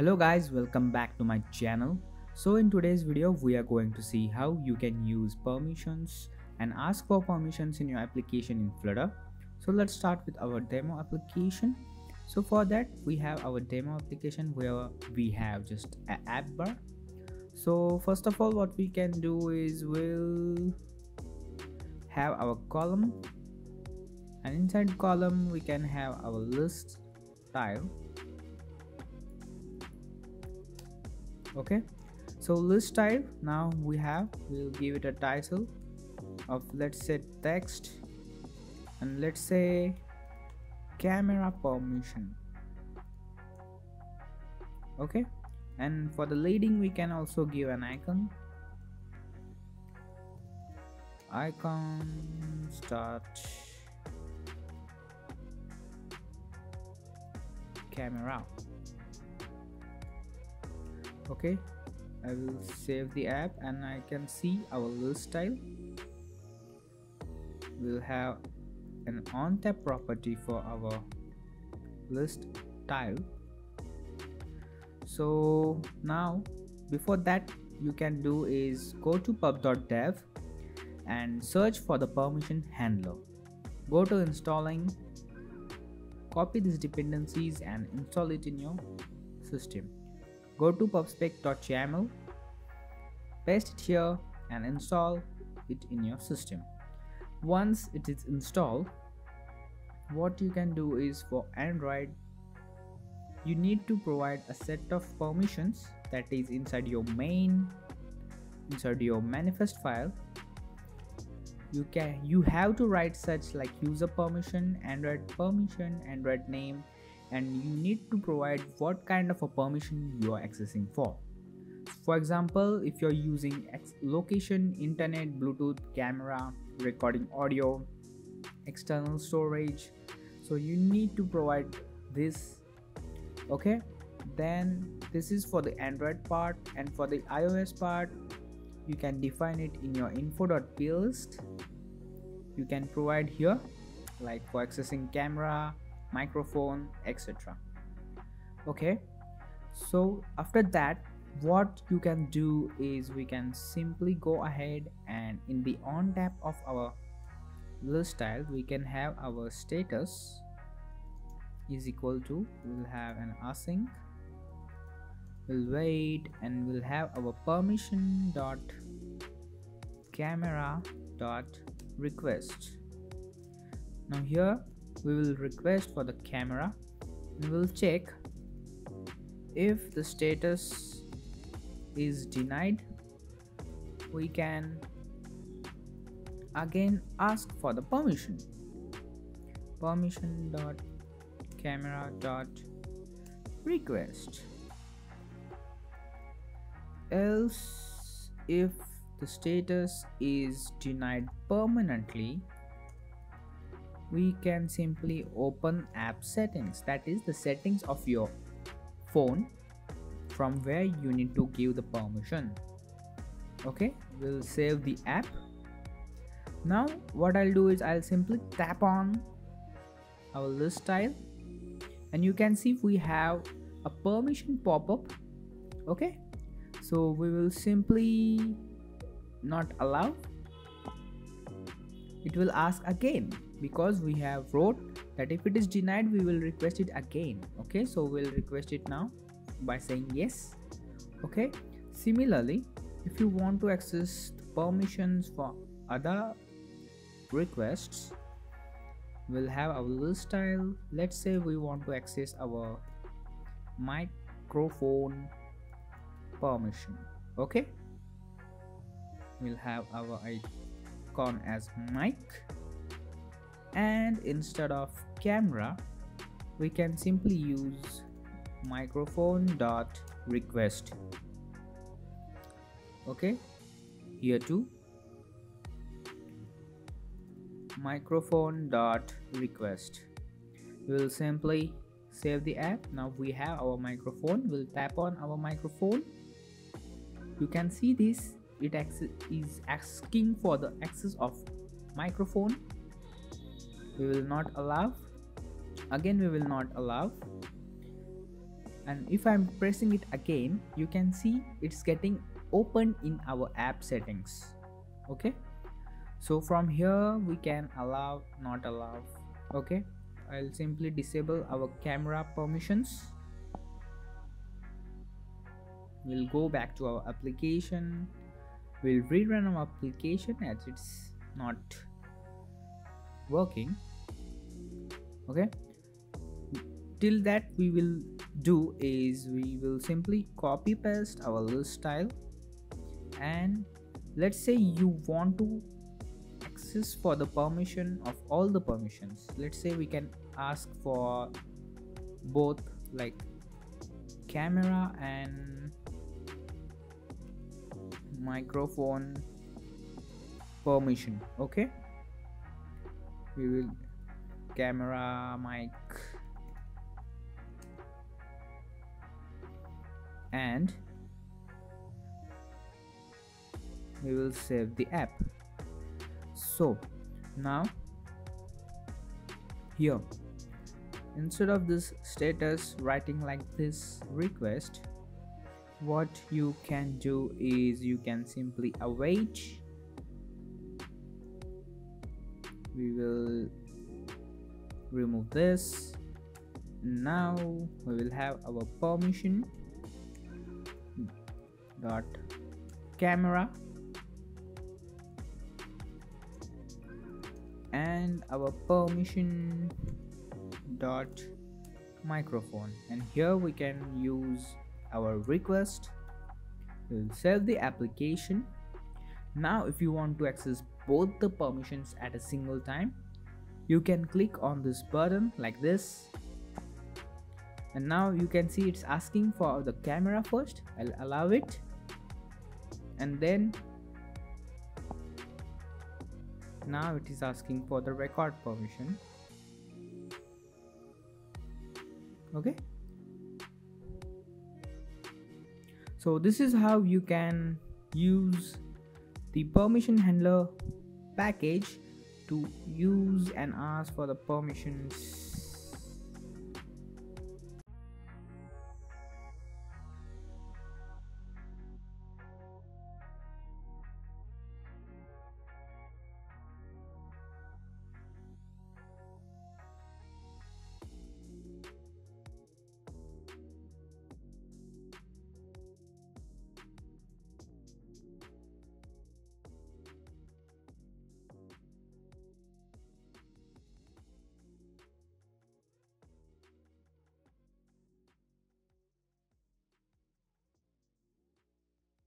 Hello guys, welcome back to my channel. So in today's video, we are going to see how you can use permissions and ask for permissions in your application in Flutter. So let's start with our demo application. So for that, we have our demo application where we have just an app bar. So first of all, what we can do is we'll have our column and inside column we can have our list tile okay. So list type. Now we have we'll give it a title of let's say text. And let's say camera permission. Okay. And for the leading we can also give an icon. Icon start. Camera okay I will save the app and I can see our list tile. We'll have an on tap property for our list tile. So now before that you can do is go to pub.dev and search for the permission handler. Go to installing copy these dependencies and install it in your system go to pubspec.yaml paste it here and install it in your system. Once it is installed what you can do is for android you need to provide a set of permissions that is inside your main inside your manifest file. You can you have to write such like user permission android permission android name and you need to provide what kind of a permission you are accessing for. For example if you're using location internet bluetooth camera recording audio external storage so you need to provide this okay? Then this is for the android part and for the ios part you can define it in your info.plist you can provide here like for accessing camera microphone etc okay? So after that what you can do is we can simply go ahead and in the on tap of our list tile we can have our status is equal to we'll have an async we'll wait and we'll have our permission dot camera dot request. Now here we will request for the camera and we'll check if the status is denied. We can again ask for the permission. Permission dot camera dot request. Else if the status is denied permanently we can simply open app settings. That is the settings of your phone from where you need to give the permission. Okay we'll save the app. Now what I'll do is I'll simply tap on our list tile. And you can see we have a permission pop-up. Okay so we will simply not allow it will ask again because we have wrote that if it is denied we will request it again. Okay so we'll request it now by saying yes. Okay similarly if you want to access permissions for other requests we'll have our list tile. Let's say we want to access our microphone permission. Okay we'll have our icon as mic. And instead of camera we can simply use microphone dot request. Okay here too. Microphone dot request. We'll simply save the app. Now we have our microphone. We'll tap on our microphone. You can see this it is asking for the access of microphone. We will not allow. Again we will not allow. And if I'm pressing it again you can see it's getting open in our app settings. Okay? So from here we can allow not allow. Okay? I'll simply disable our camera permissions. We'll go back to our application we'll rerun our application as it's not working. Okay? Till that we will do is we will simply copy paste our list tile and let's say you want to access for the permission of all the permissions. Let's say we can ask for both like camera and microphone permission okay? We will camera mic and we will save the app. So now here instead of this status writing like this request what you can do is you can simply await. We will remove this. Now we will have our permission. Dot camera. And our permission. Dot microphone. And here we can use our request. We'll save the application. Now if you want to access both the permissions at a single time you can click on this button like this. And now you can see it's asking for the camera first. I'll allow it. And then now it is asking for the record permission. Okay so this is how you can use the permission handler package to use and ask for the permissions